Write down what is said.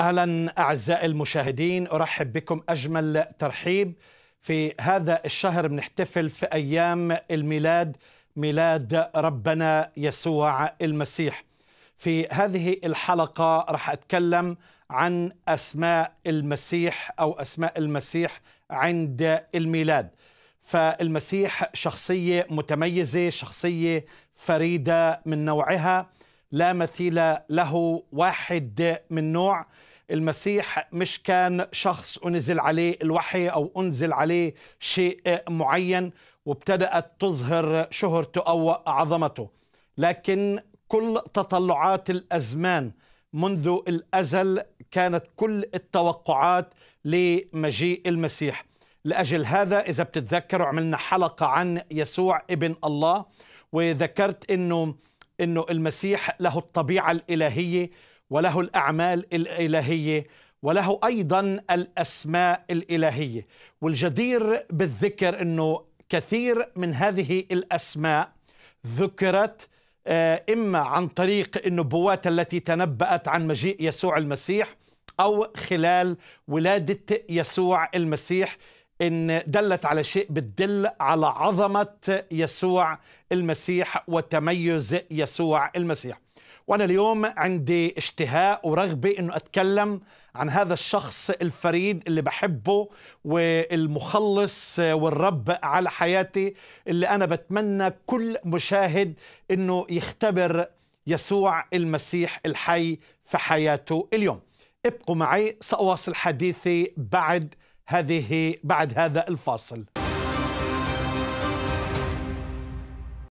أهلا أعزائي المشاهدين أرحب بكم أجمل ترحيب في هذا الشهر. بنحتفل في أيام الميلاد ميلاد ربنا يسوع المسيح. في هذه الحلقة راح أتكلم عن أسماء المسيح أو أسماء المسيح عند الميلاد. فالمسيح شخصية متميزة شخصية فريدة من نوعها. لا مثيل له واحد من نوع. المسيح مش كان شخص أنزل عليه الوحي أو أنزل عليه شيء معين وابتدأت تظهر شهرته أو عظمته. لكن كل تطلعات الأزمان منذ الأزل كانت كل التوقعات لمجيء المسيح. لأجل هذا إذا بتتذكروا عملنا حلقة عن يسوع ابن الله وذكرت أنه أنه المسيح له الطبيعة الإلهية وله الأعمال الإلهية وله أيضا الأسماء الإلهية. والجدير بالذكر إنه كثير من هذه الأسماء ذكرت إما عن طريق النبوات التي تنبأت عن مجيء يسوع المسيح أو خلال ولادة يسوع المسيح. إن دلت على شيء بتدل على عظمة يسوع المسيح وتميز يسوع المسيح. وأنا اليوم عندي اشتهاء ورغبة إنه أتكلم عن هذا الشخص الفريد اللي بحبه والمخلص والرب على حياتي اللي أنا بتمنى كل مشاهد إنه يختبر يسوع المسيح الحي في حياته اليوم. ابقوا معي سأواصل حديثي بعد هذه بعد هذا الفاصل.